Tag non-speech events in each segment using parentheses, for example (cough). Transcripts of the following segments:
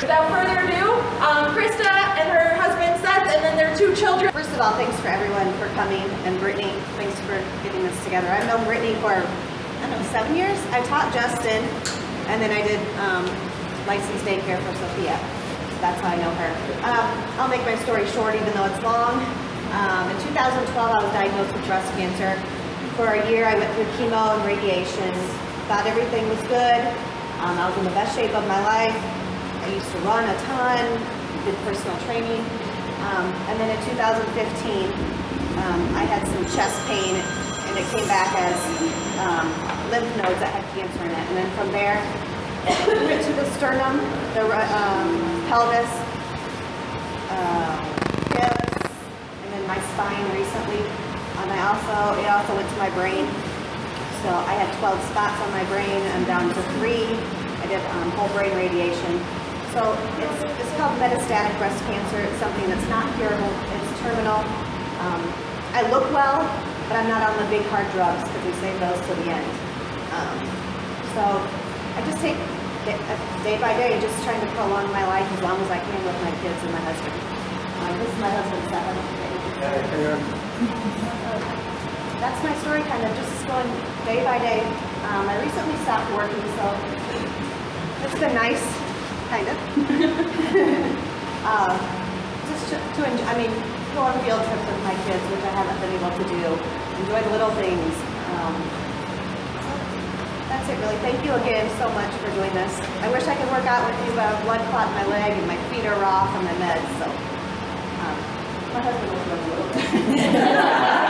Without further ado, um, Christa and her husband Seth, and then their two children. First of all, thanks for everyone for coming, and Brittany, thanks for getting this together. I've known Brittany for, I don't know, seven years. I taught Justin, and then I did um, licensed daycare for Sophia. That's how I know her. Um, I'll make my story short, even though it's long. Um, in 2012, I was diagnosed with breast cancer. For a year, I went through chemo and radiation. Thought everything was good. Um, I was in the best shape of my life. I used to run a ton, did personal training. Um, and then in 2015, um, I had some chest pain, and it came back as um, lymph nodes that had cancer in it. And then from there, it went to the sternum, the um, pelvis, uh, hips, and then my spine recently. And I also, it also went to my brain. So I had 12 spots on my brain. I'm down to three. I did um, whole brain radiation. So it's, it's called metastatic breast cancer. It's something that's not curable. It's terminal. Um, I look well, but I'm not on the big hard drugs because we save those to the end. Um, so I just take day, uh, by day, just trying to prolong my life as long as I can with my kids and my husband. Uh, this is my husband, Seth that's my story, kind of just going day by day. Um, I recently stopped working, so it's been nice, kind of. uh, (laughs) just to, to enjoy, I mean, go on field trips with my kids, which I haven't been able to do. Enjoy the little things. Um, that's it really. Thank you again so much for doing this. I wish I could work out with you, but I have blood clot in my leg and my feet are raw from the meds, so um, my husband will do a little bit. (laughs)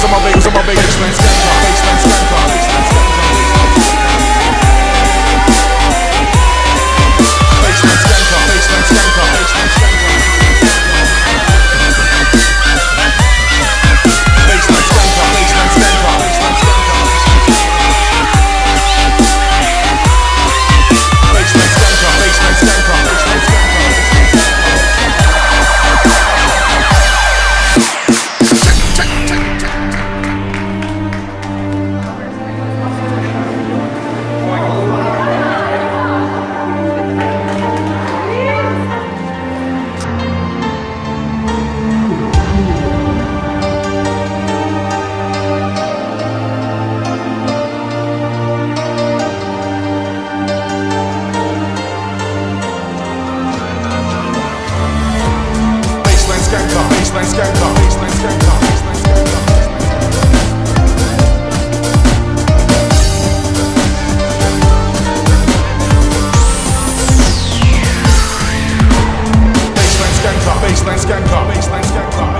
Skanker, Baseline Skanker baseline get up.